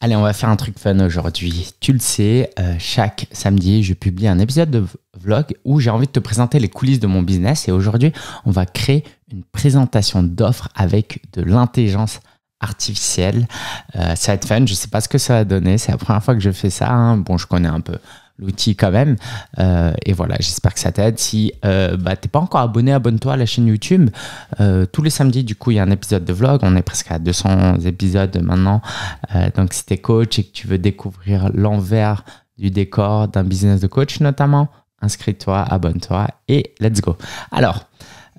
Allez, on va faire un truc fun aujourd'hui. Tu le sais, euh, chaque samedi, je publie un épisode de vlog où j'ai envie de te présenter les coulisses de mon business. Et aujourd'hui, on va créer une présentation d'offres avec de l'intelligence artificielle. Euh, ça va être fun. Je ne sais pas ce que ça va donner. C'est la première fois que je fais ça. Hein. Bon, je connais un peu l'outil quand même. Euh, et voilà, j'espère que ça t'aide. Si euh, bah, tu n'es pas encore abonné, abonne-toi à la chaîne YouTube. Euh, tous les samedis, du coup, il y a un épisode de vlog. On est presque à 200 épisodes maintenant. donc, si tu es coach et que tu veux découvrir l'envers du décor d'un business de coach notamment, inscris-toi, abonne-toi et let's go. Alors,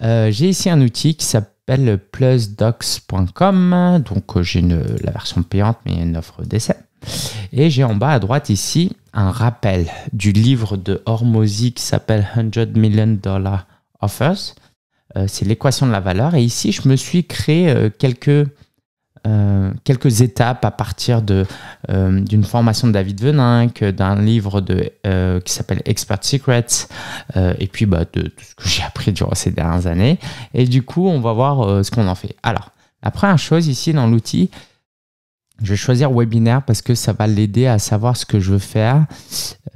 j'ai ici un outil qui s'appelle plusdocs.com. Donc, j'ai la version payante, mais une offre d'essai. Et j'ai en bas à droite ici un rappel du livre de Hormozy qui s'appelle 100 Million Dollar Offers. Euh, c'est l'équation de la valeur. Et ici, je me suis créé euh, quelques, euh, quelques étapes à partir d'une formation de David Veninck, d'un livre de, qui s'appelle Expert Secrets, et puis bah, de tout ce que j'ai appris durant ces dernières années. Et du coup, on va voir ce qu'on en fait. Alors, la première chose ici dans l'outil, je vais choisir webinaire parce que ça va l'aider à savoir ce que je veux faire,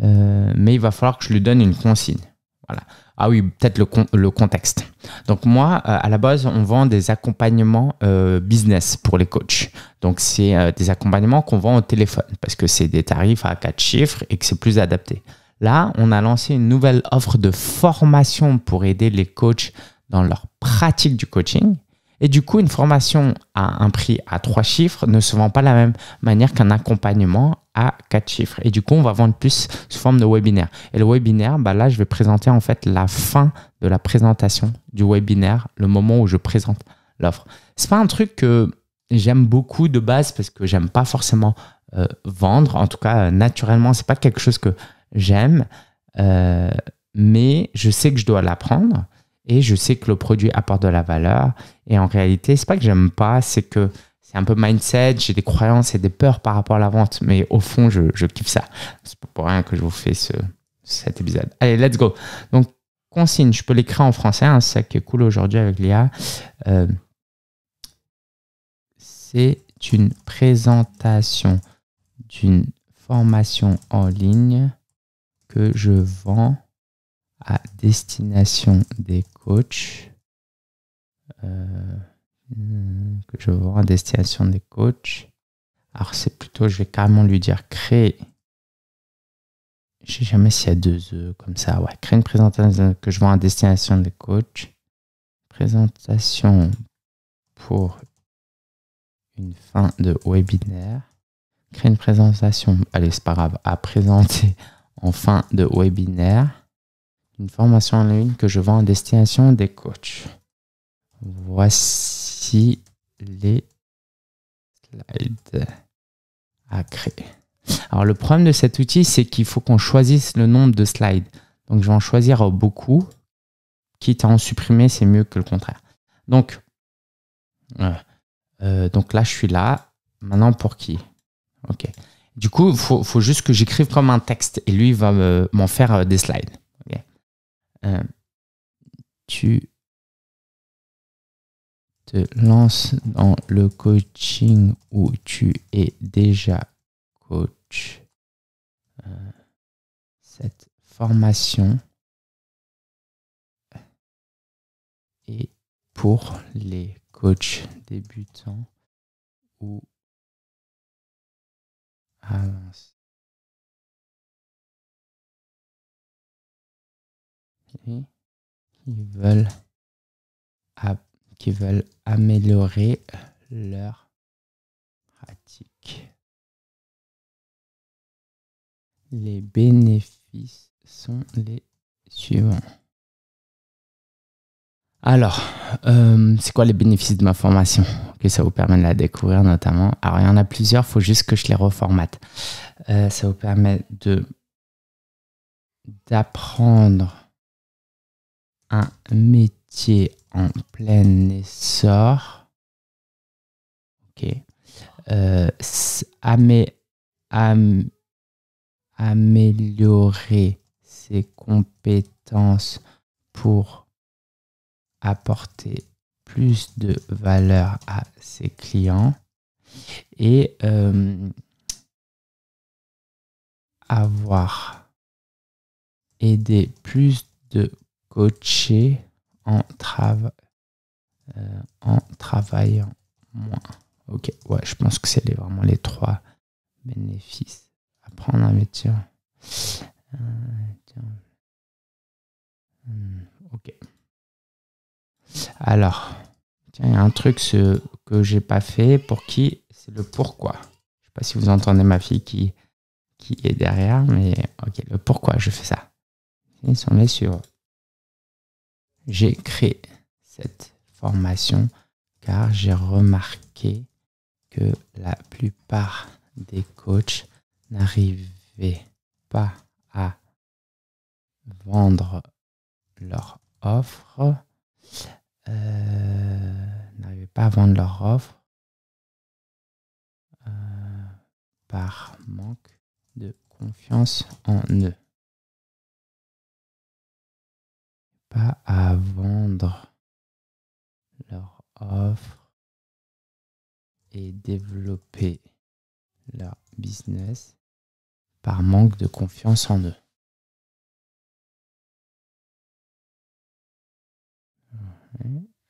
euh, mais il va falloir que je lui donne une consigne. Voilà. Ah oui, peut-être le, le, contexte. Donc moi, euh, à la base, on vend des accompagnements euh, business pour les coachs. Donc c'est des accompagnements qu'on vend au téléphone parce que c'est des tarifs à quatre chiffres et que c'est plus adapté. Là, on a lancé une nouvelle offre de formation pour aider les coachs dans leur pratique du coaching. Et du coup, une formation à un prix à trois chiffres ne se vend pas de la même manière qu'un accompagnement à quatre chiffres. Et du coup, on va vendre plus sous forme de webinaire. Et le webinaire, bah là, je vais présenter en fait la fin de la présentation du webinaire, le moment où je présente l'offre. C'est pas un truc que j'aime beaucoup de base parce que j'aime pas forcément euh, vendre. En tout cas, naturellement, c'est pas quelque chose que j'aime. Euh, mais je sais que je dois l'apprendre et je sais que le produit apporte de la valeur. Et en réalité, c'est pas que j'aime pas, c'est que c'est un peu mindset, j'ai des croyances et des peurs par rapport à la vente, mais au fond, je, kiffe ça. C'est pas pour rien que je vous fais ce, cet épisode. Allez, let's go. Donc, consigne, je peux l'écrire en français, hein, c'est ça qui est cool aujourd'hui avec l'IA. Euh, c'est une présentation d'une formation en ligne que je vends à destination des coachs. Euh, que je vends à destination des coachs. Alors c'est plutôt, je vais carrément lui dire créer. Je sais jamais s'il y a deux E comme ça. Ouais, créer une présentation que je vends à destination des coachs. Présentation pour une fin de webinaire. Créer une présentation, allez, c'est pas grave, à présenter en fin de webinaire une formation en ligne que je vends à destination des coachs. Voici les slides à créer. Alors le problème de cet outil, c'est qu'il faut qu'on choisisse le nombre de slides. Donc je vais en choisir beaucoup. Quitte à en supprimer, c'est mieux que le contraire. Donc, euh, donc là, je suis là. Maintenant, pour qui? Ok. Du coup, il faut, faut, juste que j'écrive comme un texte et lui va m'en faire euh, des slides. Euh, tu te lances dans le coaching où tu es déjà coach, euh, cette formation est pour les coachs débutants ou avancés. Qui veulent, qui veulent améliorer leur pratique. Les bénéfices sont les suivants. Alors, euh, c'est quoi les bénéfices de ma formation? Que ça vous permet de la découvrir notamment. Alors, il y en a plusieurs, il faut juste que je les reformate. Euh, ça vous permet de d'apprendre un métier en plein essor. Ok. Euh, améliorer ses compétences pour apporter plus de valeur à ses clients. Et euh, avoir aidé plus de coachés en, euh, en travaillant moins. Ok, ouais, je pense que c'est vraiment les trois bénéfices. Apprendre un métier. Ok. Alors, tiens, il y a un truc ce, que j'ai pas fait pour qui c'est le pourquoi. Je sais pas si vous entendez ma fille qui, est derrière, mais ok, le pourquoi je fais ça. Ils sont sur. J'ai créé cette formation car j'ai remarqué que la plupart des coachs n'arrivaient pas à vendre leur offre, euh, n'arrivaient pas à vendre leur offre euh, par manque de confiance en eux. Pas à vendre leur offre et développer leur business par manque de confiance en eux.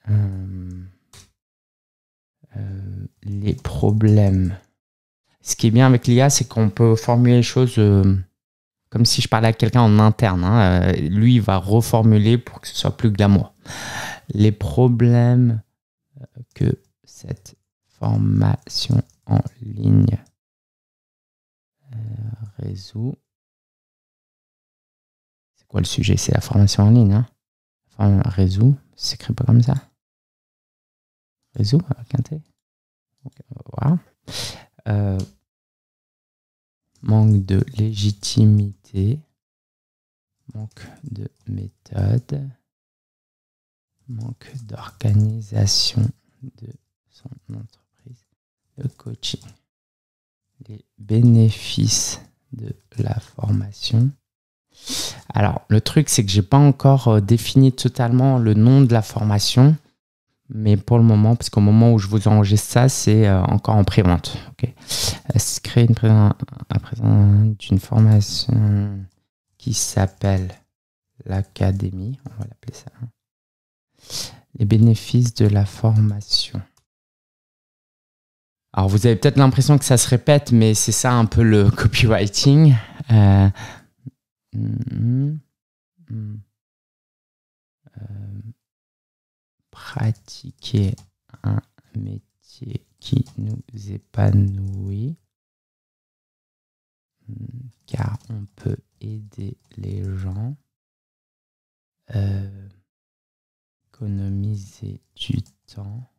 Euh, euh, les problèmes. Ce qui est bien avec l'IA, c'est qu'on peut formuler les choses euh, comme si je parlais à quelqu'un en interne. Hein. lui, il va reformuler pour que ce soit plus glamour. Les problèmes que cette formation en ligne euh, réseau. C'est quoi le sujet? C'est la formation en ligne. Hein? Enfin, réseau, c'est écrit pas comme ça. Réseau avec. Euh, manque de légitimité, manque de méthode, manque d'organisation de son entreprise de coaching. Les bénéfices de la formation. Alors, le truc, c'est que j'ai pas encore euh, défini totalement le nom de la formation, mais pour le moment, parce qu'au moment où je vous enregistre ça, c'est euh, encore en pré-vente. Okay. Créer une présent, d'une formation qui s'appelle l'Académie, on va l'appeler ça. Hein. Les bénéfices de la formation. Alors vous avez peut-être l'impression que ça se répète, mais c'est ça un peu le copywriting. Euh, mm, mm. Euh, pratiquer un métier qui nous épanouit, mm, car on peut aider les gens, euh, économiser du temps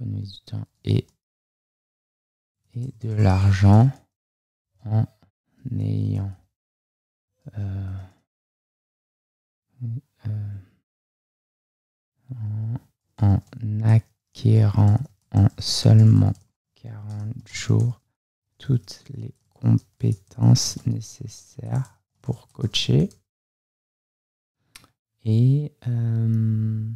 du temps et, et de l'argent en ayant euh, euh, en, acquérant en seulement 40 jours toutes les compétences nécessaires pour coacher. Et euh,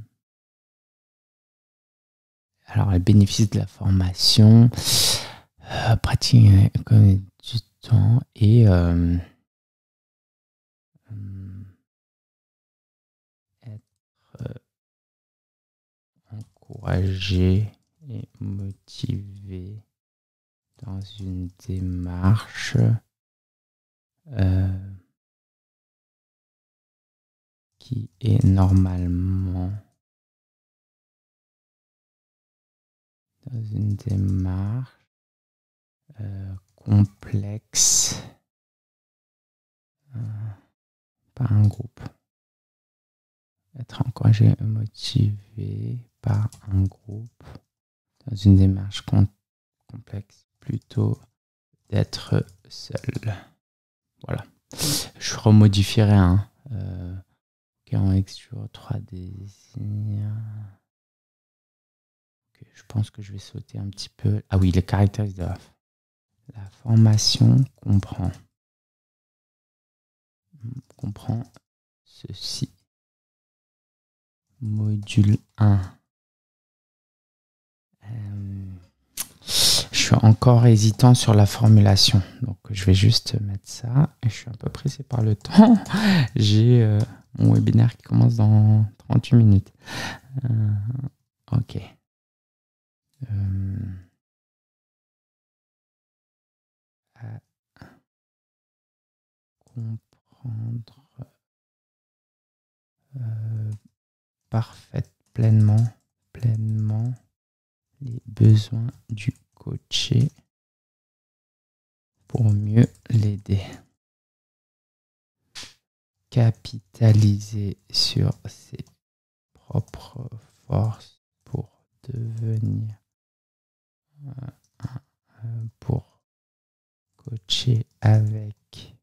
alors, les bénéfices de la formation, euh, pratique du temps et euh, euh, être encouragé et motivé dans une démarche qui est normalement dans une démarche euh, complexe euh, par un groupe. Être encouragé et motivé par un groupe dans une démarche complexe plutôt d'être seul. Voilà. Je remodifierai un. Euh, en X sur 3D je pense que je vais sauter un petit peu. Ah oui, les caractéristiques de la formation comprend comprend ceci. Module 1. Euh, je suis encore hésitant sur la formulation. Donc, je vais juste mettre ça. Je suis un peu pressé par le temps. J'ai euh, mon webinaire qui commence dans 38 minutes. Euh, ok. Euh, comprendre parfaite, pleinement, pleinement les besoins du coaché pour mieux l'aider. Capitaliser sur ses propres forces pour devenir pour coacher avec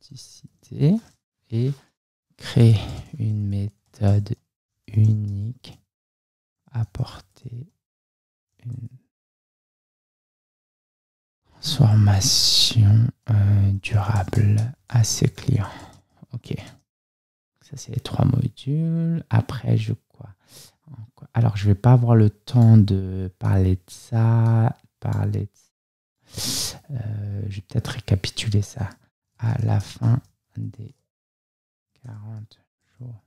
authenticité et créer une méthode unique apporter une transformation euh, durable à ses clients. Ok. Ça, c'est les trois modules. Après, je quoi? Alors, je vais pas avoir le temps de parler de ça, parler euh, je vais peut-être récapituler ça à la fin des 40 jours.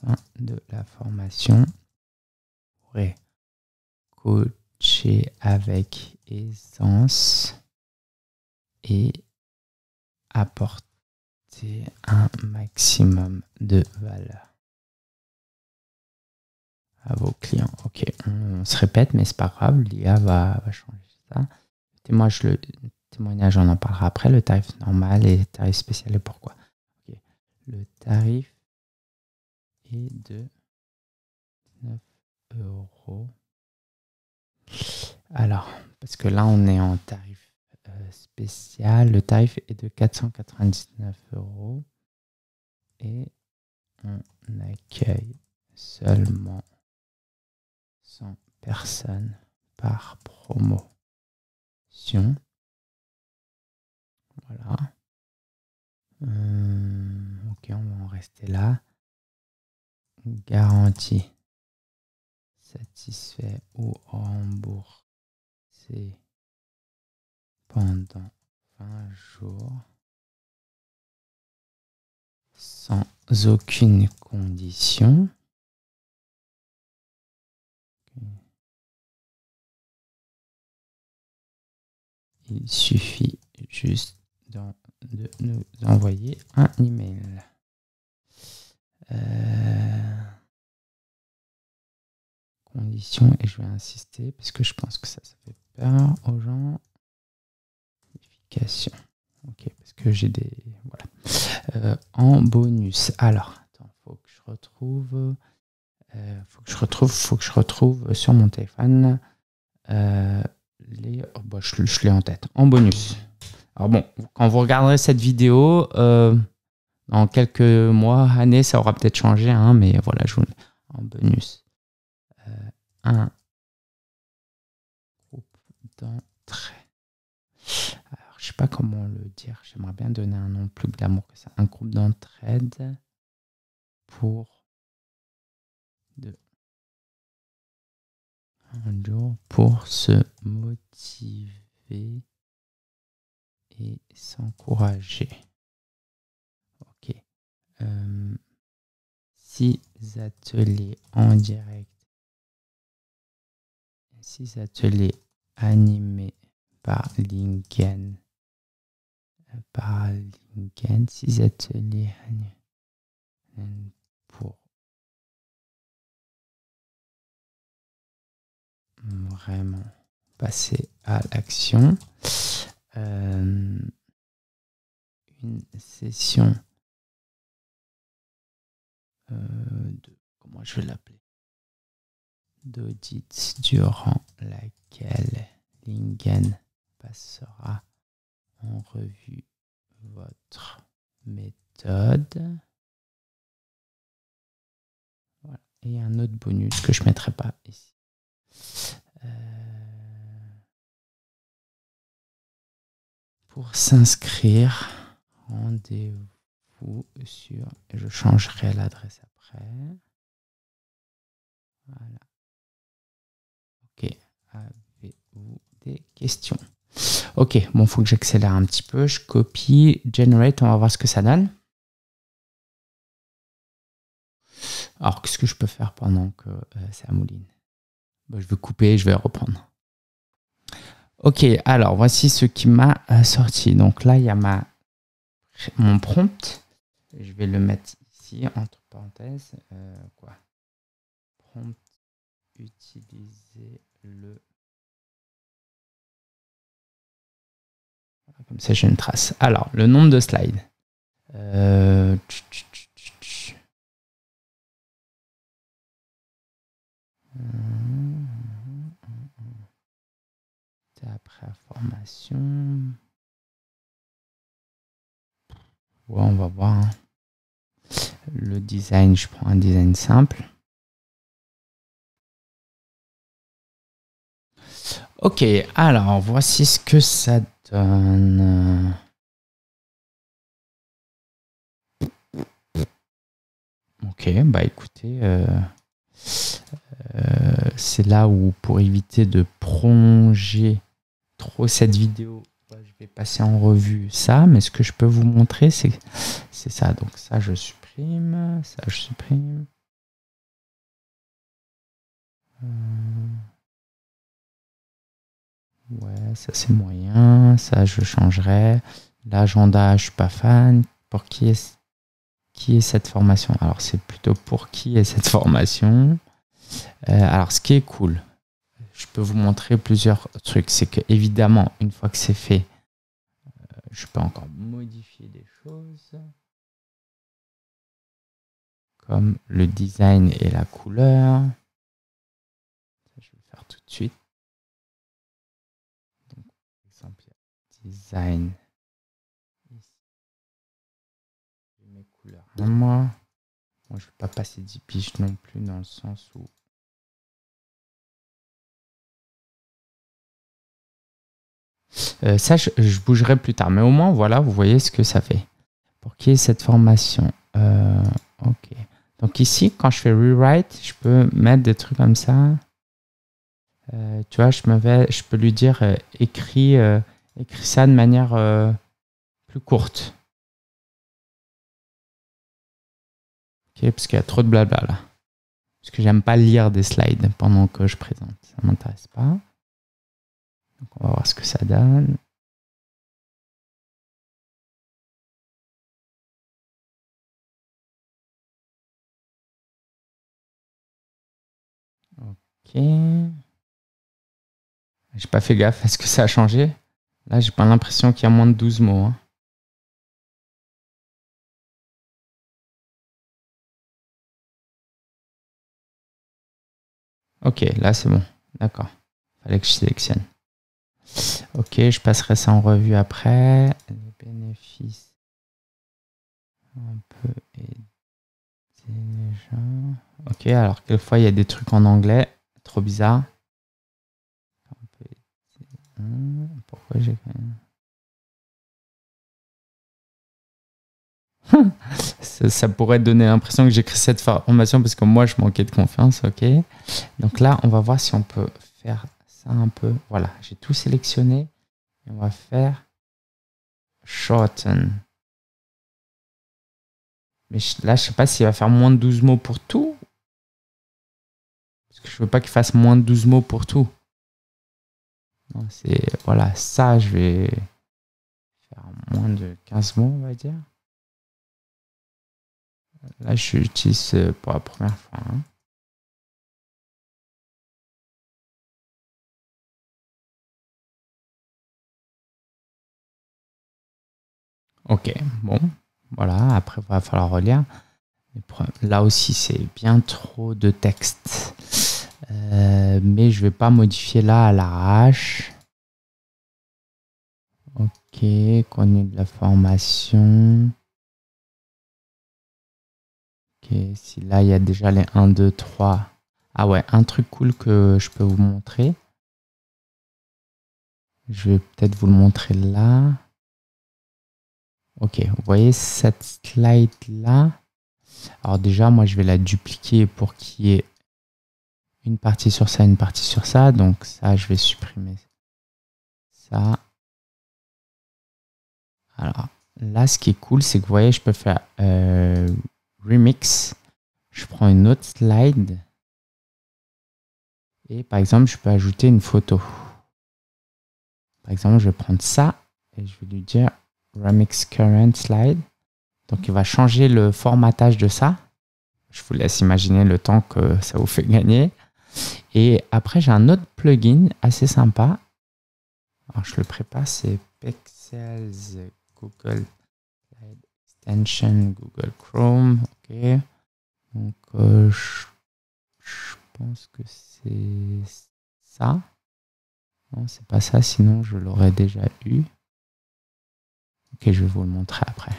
Fin de la formation coacher avec aisance et apporter un maximum de valeur à vos clients. Ok, on se répète, mais c'est pas grave, l'IA va, changer ça. Témoignage, le témoignage, on en parlera après. Le tarif normal et le tarif spécial et pourquoi. Le tarif est de 9 euros. Alors, parce que là, on est en tarif euh, spécial. Le tarif est de 499 euros. Et on accueille seulement 100 personnes par promotion. Voilà. Euh, ok, on va en rester là. Garantie satisfait ou remboursé pendant 20 jours sans aucune condition. Il suffit juste de nous envoyer un email. Euh, conditions et je vais insister parce que je pense que ça, fait peur aux gens. Vérification. Ok, parce que j'ai des. Voilà. Euh, en bonus. Alors, attends, faut que je retrouve. Euh, faut que je retrouve, faut que je retrouve sur mon téléphone euh, les. Oh, bah, je, je l'ai en tête. En bonus. Alors bon, quand vous regarderez cette vidéo, dans quelques mois, années, ça aura peut-être changé, hein, mais voilà, je vous en bonus un groupe d'entrée. Alors, je sais pas comment le dire. J'aimerais bien donner un nom plus glamour que ça. Un groupe d'entraide pour de un jour pour se motiver et s'encourager. Ok. Euh, six ateliers en direct six ateliers animés par Lincoln. Par Lincoln, six ateliers animés pour vraiment passer à l'action. Euh, une session euh, de comment je vais l'appeler? D'audit durant laquelle Lingen passera en revue votre méthode. Et un autre bonus que je ne mettrai pas ici. Euh, pour s'inscrire, rendez-vous sur... Je changerai l'adresse après. Voilà. Avez-vous des questions? Ok, bon, faut que j'accélère un petit peu. Je copie, generate, on va voir ce que ça donne. Alors, qu'est-ce que je peux faire pendant que euh, ça mouline bah, Je vais couper, je vais reprendre. Ok, alors voici ce qui m'a euh, sorti. Donc là, il y a ma, mon prompt. Je vais le mettre ici, entre parenthèses. Euh, quoi? Prompt, utiliser le Comme ça, j'ai une trace. Alors, le nombre de slides. Euh... Après formation. Ouais, on va voir. Hein. Le design, je prends un design simple. Ok, alors voici ce que ça donne. Ok, bah écoutez, euh, euh, c'est là où pour éviter de prolonger trop cette vidéo, bah, je vais passer en revue ça, mais ce que je peux vous montrer, c'est ça. Donc ça, je supprime, ça, je supprime. Euh, Ouais, ça c'est moyen. Ça, je changerai. L'agenda, je suis pas fan. Pour qui est, qui est cette formation? Alors, c'est plutôt pour qui est cette formation? Euh, Alors, ce qui est cool, je peux vous montrer plusieurs trucs. C'est que, évidemment, une fois que c'est fait, euh, je peux encore modifier des choses. Comme le design et la couleur. je vais le faire tout de suite. Design. Mes couleurs. Moi, moi, je vais pas passer 10 piges non plus dans le sens où euh, ça, je, bougerai plus tard. Mais au moins, voilà, vous voyez ce que ça fait. Pour qui est cette formation euh, Ok. Donc ici, quand je fais rewrite, je peux mettre des trucs comme ça. Euh, tu vois, je, me vais, je peux lui dire écrit écrit ça de manière euh, plus courte. Ok, parce qu'il y a trop de blabla là. Parce que j'aime pas lire des slides pendant que je présente. Ça m'intéresse pas. Donc on va voir ce que ça donne. Ok. J'ai pas fait gaffe. Est-ce que ça a changé Là, j'ai pas l'impression qu'il y a moins de 12 mots. Hein. Ok, là c'est bon. D'accord. Fallait que je sélectionne. Ok, je passerai ça en revue après. Les bénéfices. Un peu déjà. Ok, alors quelquefois il y a des trucs en anglais. Trop bizarre. Pourquoi j'ai ça, ça, pourrait donner l'impression que j'écris cette formation parce que moi je manquais de confiance, ok. Donc là, on va voir si on peut faire ça un peu. Voilà, j'ai tout sélectionné. On va faire shorten. Mais là, je sais pas s'il va faire moins de 12 mots pour tout. Parce que je veux pas qu'il fasse moins de 12 mots pour tout. C'est voilà, ça, je vais faire moins de 15 mots, on va dire. Là, je j'utilise pour la première fois. Hein. Ok, bon, voilà, après il va falloir relire. Là aussi, c'est bien trop de texte. Euh, mais je vais pas modifier là à l'arrache. Ok, qu'on ait de la formation. Ok, si là il y a déjà les 1, 2, 3. Ah ouais, un truc cool que je peux vous montrer. Je vais peut-être vous le montrer là. Ok, vous voyez cette slide là? Alors déjà, moi je vais la dupliquer pour qu'il y ait une partie sur ça, une partie sur ça. Donc ça, je vais supprimer ça. Alors là, ce qui est cool, c'est que vous voyez, je peux faire euh, remix. Je prends une autre slide. Et par exemple, je peux ajouter une photo. Par exemple, je vais prendre ça et je vais lui dire remix current slide. Donc il va changer le formatage de ça. Je vous laisse imaginer le temps que ça vous fait gagner. Et après, j'ai un autre plugin assez sympa. Alors, je le prépare, c'est Pixels Google Extension Google Chrome. Ok. Donc, euh, je, pense que c'est ça. Non, c'est pas ça, sinon je l'aurais déjà eu. Ok, je vais vous le montrer après.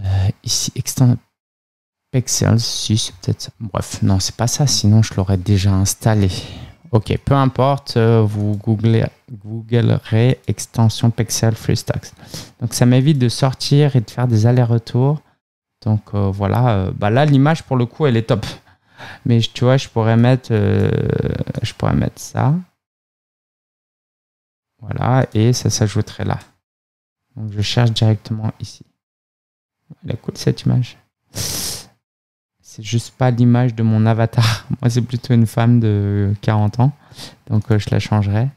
Euh, ici, extend Pixels, si c'est peut-être ça. Bref, non, c'est pas ça, sinon je l'aurais déjà installé. Ok, peu importe, euh, vous googlez, googlerez extension Pixel FreeStacks. Donc ça m'évite de sortir et de faire des allers-retours. Donc euh, voilà, bah là l'image pour le coup elle est top. Mais tu vois, je mettre, je pourrais mettre ça. Voilà, et ça s'ajouterait là. Donc je cherche directement ici. Elle est cool cette image. C'est juste pas l'image de mon avatar. Moi, c'est plutôt une femme de 40 ans. Donc, euh, je la changerai.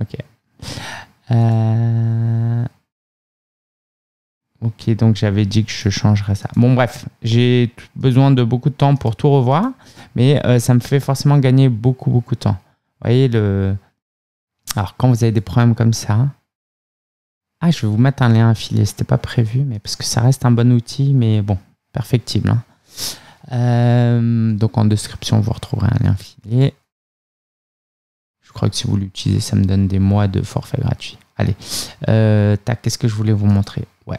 Ok. Euh, ok, donc j'avais dit que je changerais ça. Bon, bref, j'ai besoin de beaucoup de temps pour tout revoir, mais euh, ça me fait forcément gagner beaucoup, beaucoup de temps. Vous voyez, le... alors quand vous avez des problèmes comme ça, ah, je vais vous mettre un lien affilié. C'était pas prévu, mais parce que ça reste un bon outil, mais bon, perfectible. Hein. Euh, donc en description, vous retrouverez un lien affilié. Je crois que si vous l'utilisez, ça me donne des mois de forfait gratuit. Allez, euh, tac, qu'est-ce que je voulais vous montrer? Ouais.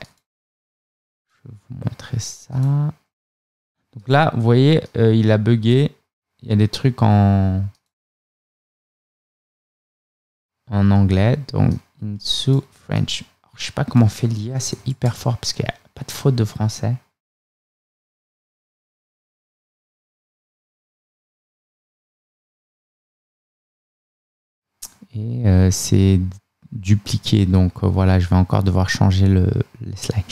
Je vais vous montrer ça. Donc là, vous voyez, euh, il a bugué. Il y a des trucs en, en anglais. Donc, into French. Je sais pas comment on fait l'IA, c'est hyper fort parce qu'il n'y a pas de faute de français. Euh, c'est dupliqué, donc euh, voilà, je vais encore devoir changer le, les slides.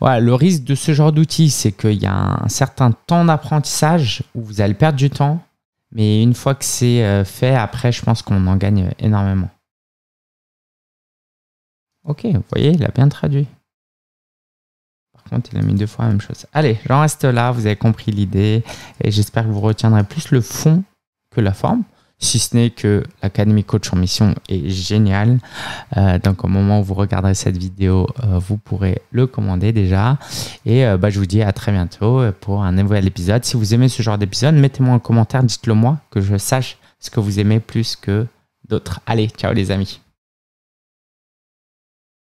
Voilà, le risque de ce genre d'outil, c'est qu'il y a un certain temps d'apprentissage où vous allez perdre du temps, mais une fois que c'est euh, fait, après, je pense qu'on en gagne énormément. Ok, vous voyez, il a bien traduit. Par contre, il a mis deux fois la même chose. Allez, j'en reste là, vous avez compris l'idée et j'espère que vous retiendrez plus le fond que la forme. Si ce n'est que l'Académie Coach en Mission est géniale. Euh, donc au moment où vous regarderez cette vidéo, euh, vous pourrez le commander déjà. Et euh, bah, je vous dis à très bientôt pour un nouvel épisode. Si vous aimez ce genre d'épisode, mettez-moi en commentaire, dites-le moi, que je sache ce que vous aimez plus que d'autres. Allez, ciao les amis.